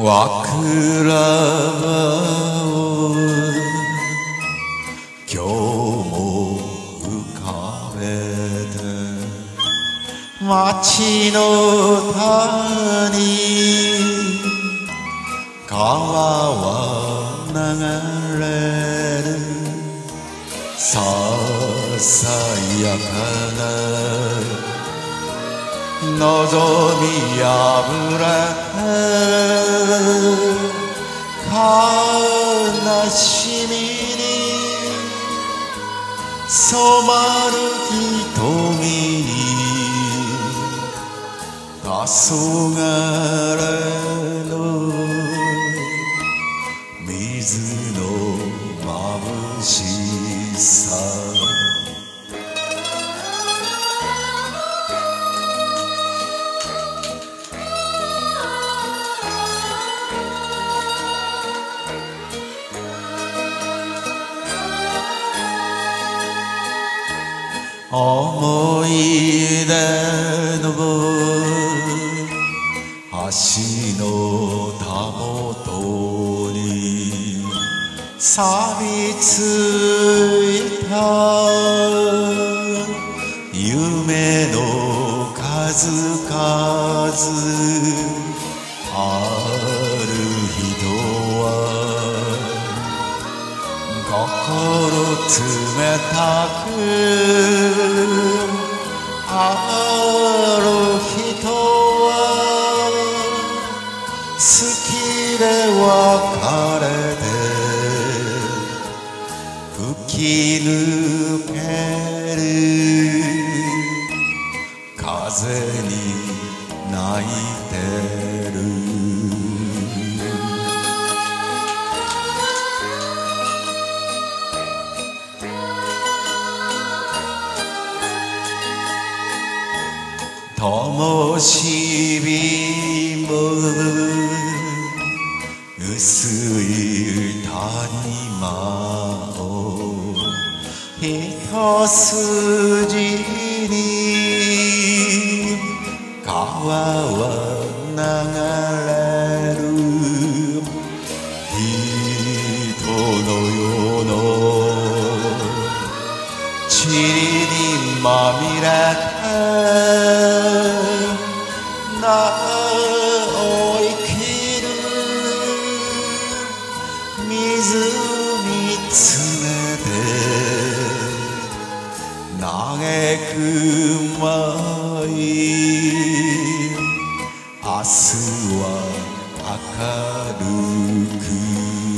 わくらを今日も浮かべて街の谷川は流れる。ささやかな望み破れ悲しみに染まる瞳に黄昏の水の眩しさ。思い出の橋のたもとに錆びついた夢の数々ある人は心冷たくある人は好きで別れて吹き抜ける風に泣いてる灯火も薄い谷間を一筋に川は流れにまみれてなお生きる水に詰めて嘆く舞い。明日は明るく。